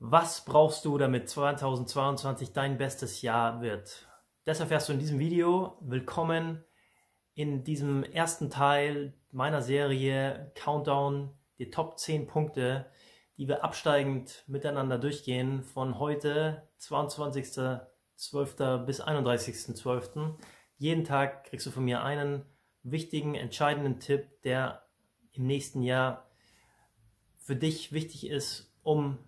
Was brauchst du, damit 2022 dein bestes Jahr wird? Das erfährst du in diesem Video. Willkommen in diesem ersten Teil meiner Serie Countdown, die Top 10 Punkte, die wir absteigend miteinander durchgehen von heute, 22.12. bis 31.12. Jeden Tag kriegst du von mir einen wichtigen, entscheidenden Tipp, der im nächsten Jahr für dich wichtig ist, um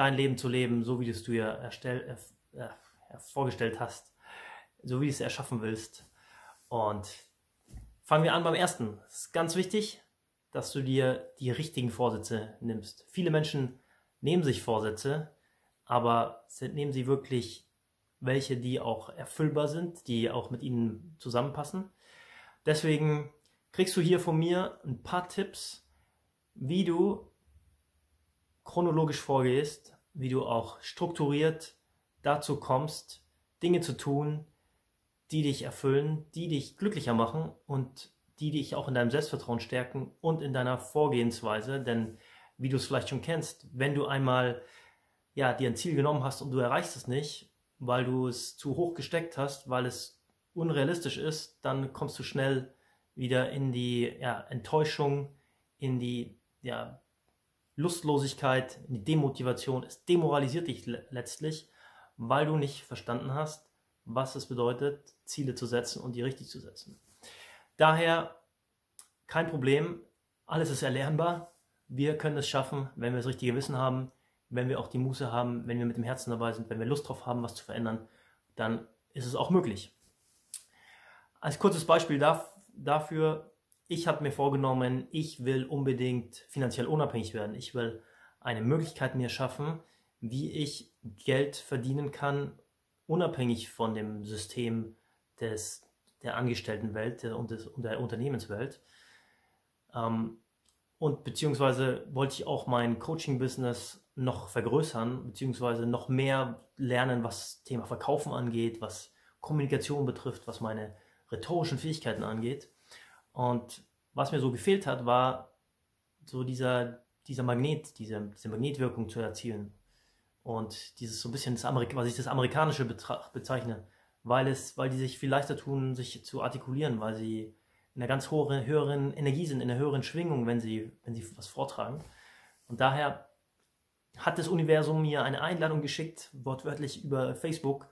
dein Leben zu leben, so wie du es dir erstell, äh, äh, vorgestellt hast, so wie du es erschaffen willst. Und fangen wir an beim ersten. Es ist ganz wichtig, dass du dir die richtigen Vorsätze nimmst. Viele Menschen nehmen sich Vorsätze, aber nehmen sie wirklich welche, die auch erfüllbar sind, die auch mit ihnen zusammenpassen. Deswegen kriegst du hier von mir ein paar Tipps, wie du chronologisch vorgehst, wie du auch strukturiert dazu kommst, Dinge zu tun, die dich erfüllen, die dich glücklicher machen und die dich auch in deinem Selbstvertrauen stärken und in deiner Vorgehensweise. Denn wie du es vielleicht schon kennst, wenn du einmal ja, dir ein Ziel genommen hast und du erreichst es nicht, weil du es zu hoch gesteckt hast, weil es unrealistisch ist, dann kommst du schnell wieder in die ja, Enttäuschung, in die ja, Lustlosigkeit, die Demotivation. Es demoralisiert dich letztlich, weil du nicht verstanden hast, was es bedeutet, Ziele zu setzen und die richtig zu setzen. Daher kein Problem, alles ist erlernbar. Wir können es schaffen, wenn wir das richtige Wissen haben, wenn wir auch die Muße haben, wenn wir mit dem Herzen dabei sind, wenn wir Lust drauf haben, was zu verändern, dann ist es auch möglich. Als kurzes Beispiel dafür, ich habe mir vorgenommen, ich will unbedingt finanziell unabhängig werden. Ich will eine Möglichkeit mir schaffen, wie ich Geld verdienen kann, unabhängig von dem System des, der Angestelltenwelt und, des, und der Unternehmenswelt. Ähm, und beziehungsweise wollte ich auch mein Coaching-Business noch vergrößern, beziehungsweise noch mehr lernen, was Thema Verkaufen angeht, was Kommunikation betrifft, was meine rhetorischen Fähigkeiten angeht. Und was mir so gefehlt hat, war so dieser, dieser Magnet, diese, diese Magnetwirkung zu erzielen. Und dieses so ein bisschen, das Amerik was ich das Amerikanische bezeichne, weil, es, weil die sich viel leichter tun, sich zu artikulieren, weil sie in einer ganz hohen, höheren Energie sind, in einer höheren Schwingung, wenn sie, wenn sie was vortragen. Und daher hat das Universum mir eine Einladung geschickt, wortwörtlich über Facebook,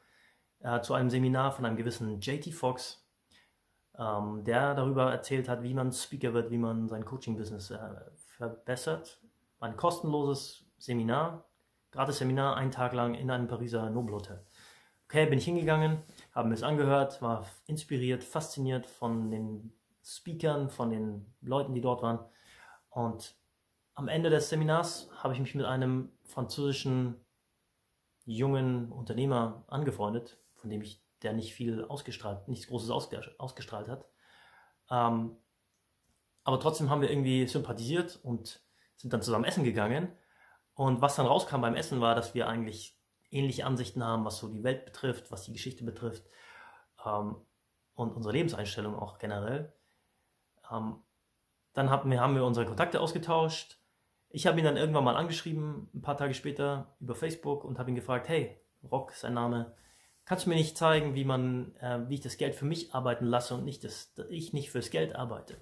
äh, zu einem Seminar von einem gewissen JT Fox, ähm, der darüber erzählt hat, wie man Speaker wird, wie man sein Coaching-Business äh, verbessert. Ein kostenloses Seminar, gratis Seminar, einen Tag lang in einem Pariser Nobelhotel. Okay, bin ich hingegangen, habe mir es angehört, war inspiriert, fasziniert von den Speakern, von den Leuten, die dort waren. Und am Ende des Seminars habe ich mich mit einem französischen jungen Unternehmer angefreundet, von dem ich der nicht viel ausgestrahlt, nichts Großes ausgestrahlt hat. Ähm, aber trotzdem haben wir irgendwie sympathisiert und sind dann zusammen essen gegangen. Und was dann rauskam beim Essen war, dass wir eigentlich ähnliche Ansichten haben, was so die Welt betrifft, was die Geschichte betrifft ähm, und unsere Lebenseinstellung auch generell. Ähm, dann haben wir, haben wir unsere Kontakte ausgetauscht. Ich habe ihn dann irgendwann mal angeschrieben, ein paar Tage später über Facebook und habe ihn gefragt, hey, Rock sein Name, kannst du mir nicht zeigen, wie man, äh, wie ich das Geld für mich arbeiten lasse und nicht, dass ich nicht fürs Geld arbeite.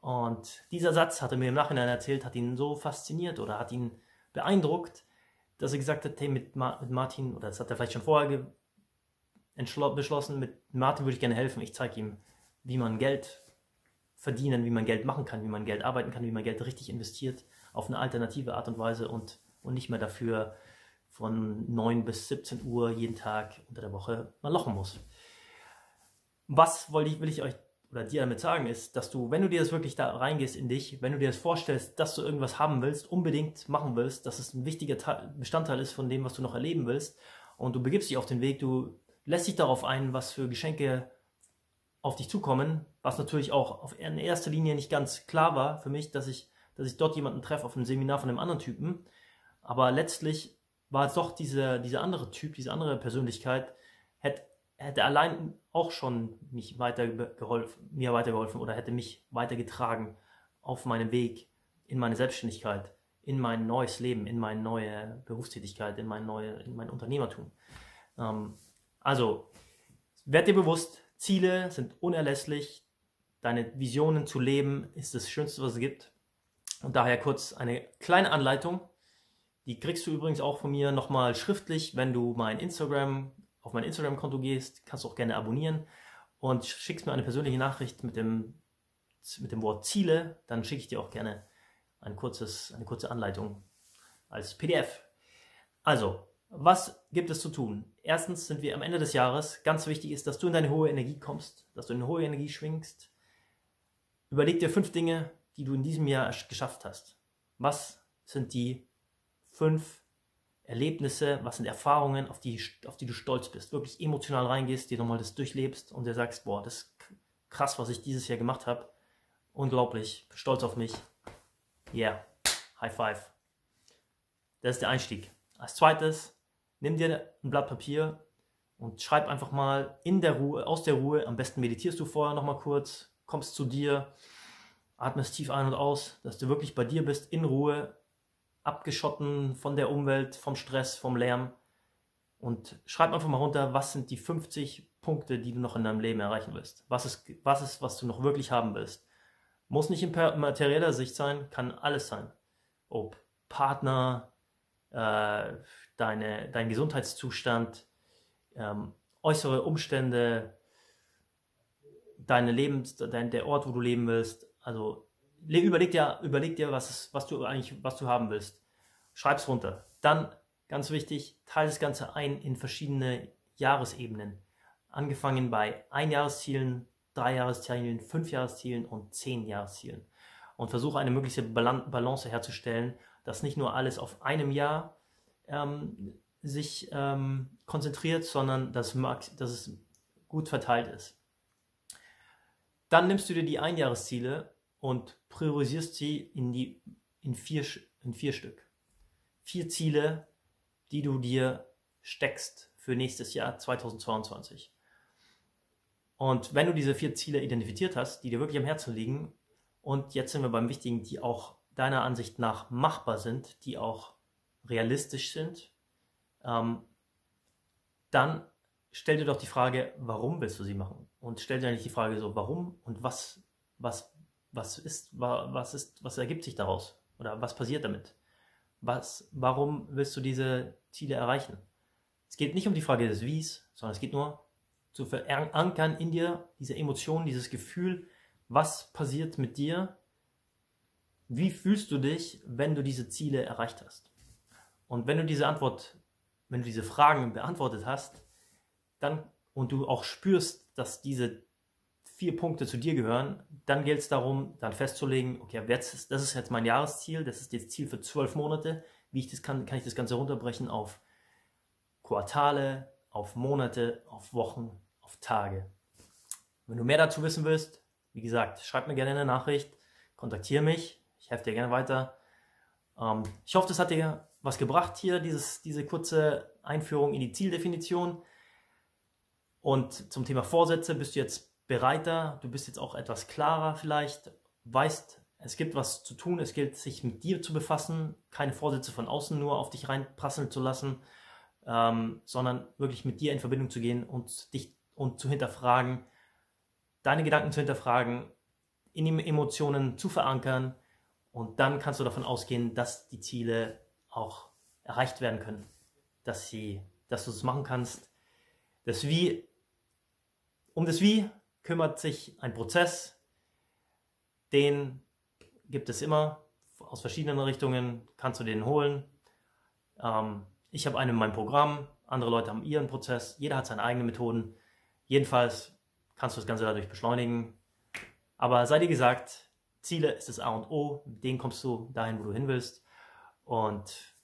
Und dieser Satz hat er mir im Nachhinein erzählt, hat ihn so fasziniert oder hat ihn beeindruckt, dass er gesagt hat, hey, mit, Ma mit Martin, oder das hat er vielleicht schon vorher beschlossen, mit Martin würde ich gerne helfen. Ich zeige ihm, wie man Geld verdienen, wie man Geld machen kann, wie man Geld arbeiten kann, wie man Geld richtig investiert, auf eine alternative Art und Weise und, und nicht mehr dafür von 9 bis 17 Uhr jeden Tag unter der Woche mal lochen muss. Was will ich, will ich euch oder dir damit sagen, ist, dass du, wenn du dir das wirklich da reingehst in dich, wenn du dir das vorstellst, dass du irgendwas haben willst, unbedingt machen willst, dass es ein wichtiger Bestandteil ist von dem, was du noch erleben willst, und du begibst dich auf den Weg, du lässt dich darauf ein, was für Geschenke auf dich zukommen, was natürlich auch in erster Linie nicht ganz klar war für mich, dass ich, dass ich dort jemanden treffe auf einem Seminar von einem anderen Typen, aber letztlich war es doch dieser, dieser andere Typ, diese andere Persönlichkeit, hätte, hätte allein auch schon mich weitergeholfen, mir weitergeholfen oder hätte mich weitergetragen auf meinem Weg in meine Selbstständigkeit, in mein neues Leben, in meine neue Berufstätigkeit, in mein, neue, in mein Unternehmertum. Ähm, also, werd dir bewusst, Ziele sind unerlässlich. Deine Visionen zu leben ist das Schönste, was es gibt. Und daher kurz eine kleine Anleitung. Die kriegst du übrigens auch von mir nochmal schriftlich, wenn du mein Instagram, auf mein Instagram-Konto gehst. Kannst du auch gerne abonnieren und schickst mir eine persönliche Nachricht mit dem, mit dem Wort Ziele. Dann schicke ich dir auch gerne ein kurzes, eine kurze Anleitung als PDF. Also, was gibt es zu tun? Erstens sind wir am Ende des Jahres. Ganz wichtig ist, dass du in deine hohe Energie kommst, dass du in eine hohe Energie schwingst. Überleg dir fünf Dinge, die du in diesem Jahr geschafft hast. Was sind die fünf Erlebnisse, was sind Erfahrungen, auf die, auf die du stolz bist, wirklich emotional reingehst, dir nochmal das durchlebst und dir sagst, boah, das ist krass, was ich dieses Jahr gemacht habe. Unglaublich, stolz auf mich. Yeah, High Five. Das ist der Einstieg. Als zweites, nimm dir ein Blatt Papier und schreib einfach mal in der Ruhe, aus der Ruhe, am besten meditierst du vorher nochmal kurz, kommst zu dir, atmest tief ein und aus, dass du wirklich bei dir bist, in Ruhe, abgeschotten von der Umwelt, vom Stress, vom Lärm. Und schreib einfach mal runter, was sind die 50 Punkte, die du noch in deinem Leben erreichen willst. Was ist, was ist, was du noch wirklich haben willst. Muss nicht in materieller Sicht sein, kann alles sein. Ob Partner, äh, deine, dein Gesundheitszustand, ähm, äußere Umstände, deine Lebens, dein, der Ort, wo du leben willst. Also überleg dir, überleg dir was, was du eigentlich, was du haben willst. Schreib's runter. Dann, ganz wichtig, teile das Ganze ein in verschiedene Jahresebenen. Angefangen bei Einjahreszielen, Dreijahreszielen, Fünfjahreszielen und Zehnjahreszielen. Und versuche eine mögliche Balance herzustellen, dass nicht nur alles auf einem Jahr ähm, sich ähm, konzentriert, sondern dass, dass es gut verteilt ist. Dann nimmst du dir die Einjahresziele und priorisierst sie in, die, in, vier, in vier Stück. Vier Ziele, die du dir steckst für nächstes Jahr 2022. Und wenn du diese vier Ziele identifiziert hast, die dir wirklich am Herzen liegen, und jetzt sind wir beim Wichtigen, die auch deiner Ansicht nach machbar sind, die auch realistisch sind, ähm, dann stell dir doch die Frage, warum willst du sie machen? Und stell dir nicht die Frage so, warum und was, was, was ist, was ist, was ergibt sich daraus? Oder was passiert damit? Was, warum willst du diese Ziele erreichen? Es geht nicht um die Frage des Wies, sondern es geht nur zu verankern in dir diese Emotion, dieses Gefühl, was passiert mit dir? Wie fühlst du dich, wenn du diese Ziele erreicht hast? Und wenn du diese Antwort, wenn du diese Fragen beantwortet hast, dann und du auch spürst, dass diese vier Punkte zu dir gehören, dann gilt es darum, dann festzulegen, okay, das ist jetzt mein Jahresziel, das ist das Ziel für zwölf Monate. Wie ich das kann, kann ich das Ganze runterbrechen auf Quartale, auf Monate, auf Wochen, auf Tage. Wenn du mehr dazu wissen willst, wie gesagt, schreib mir gerne eine Nachricht, kontaktiere mich, ich helfe dir gerne weiter. Ähm, ich hoffe, das hat dir was gebracht hier, dieses, diese kurze Einführung in die Zieldefinition. Und zum Thema Vorsätze bist du jetzt bereiter, du bist jetzt auch etwas klarer vielleicht, weißt, es gibt was zu tun, es gilt sich mit dir zu befassen, keine Vorsätze von außen nur auf dich reinprasseln zu lassen, ähm, sondern wirklich mit dir in Verbindung zu gehen und dich und zu hinterfragen, deine Gedanken zu hinterfragen, in die Emotionen zu verankern und dann kannst du davon ausgehen, dass die Ziele auch erreicht werden können, dass, sie, dass du es machen kannst. Das Wie, um das Wie kümmert sich ein Prozess, den gibt es immer aus verschiedenen Richtungen, kannst du den holen. Ähm, ich habe einen in meinem Programm, andere Leute haben ihren Prozess, jeder hat seine eigenen Methoden. Jedenfalls kannst du das Ganze dadurch beschleunigen. Aber sei dir gesagt, Ziele ist das A und O, mit denen kommst du dahin, wo du hin willst. Und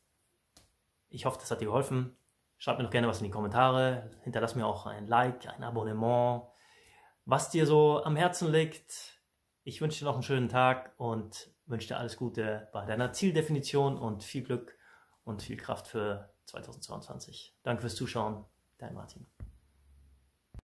ich hoffe, das hat dir geholfen. Schreib mir noch gerne was in die Kommentare. Hinterlass mir auch ein Like, ein Abonnement, was dir so am Herzen liegt. Ich wünsche dir noch einen schönen Tag und wünsche dir alles Gute bei deiner Zieldefinition und viel Glück und viel Kraft für 2022. Danke fürs Zuschauen, dein Martin.